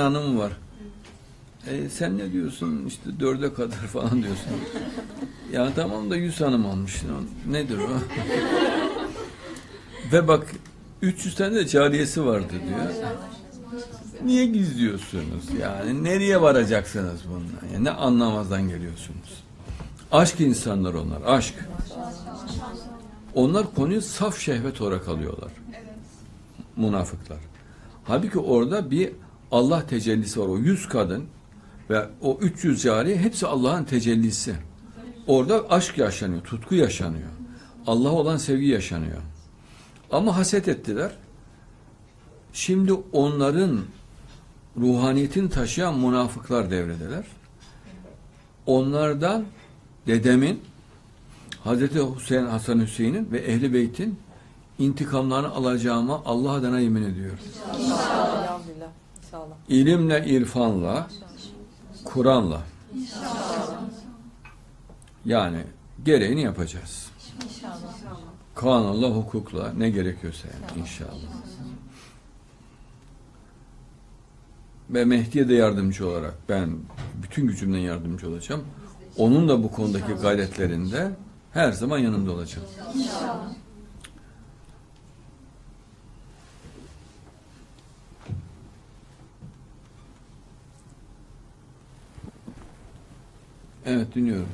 hanım var. E, sen ne diyorsun? İşte dörde kadar falan diyorsun. ya tamam da yüz hanım almış. Nedir o? Ve bak 300 tane de cariyesi vardı diyor. Niye gizliyorsunuz? Yani nereye varacaksınız bundan? Yani ne anlamazdan geliyorsunuz? Aşk insanlar onlar, aşk. Onlar konuyu saf şehvet olarak alıyorlar. Münafıklar. Halbuki orada bir Allah tecellisi var. O yüz kadın ve o 300 cari hepsi Allah'ın tecellisi. Orada aşk yaşanıyor, tutku yaşanıyor. Allah'a olan sevgi yaşanıyor. Ama haset ettiler. Şimdi onların ruhaniyetini taşıyan münafıklar devredeler. Onlardan dedemin Hazreti Hüseyin Hasan Hüseyin'in ve Ehli Beyt'in intikamlarını alacağıma Allah adına yemin ediyorum. Elhamdülillah. İnşallah. İlimle, irfanla, Kur'an'la. Yani gereğini yapacağız. Kanunla, hukukla ne gerekiyorsa yani inşallah. Ve Mehdi'ye de yardımcı olarak ben bütün gücümle yardımcı olacağım. Onun da bu konudaki gayretlerinde her zaman yanında olacağım. Evet dinliyorum.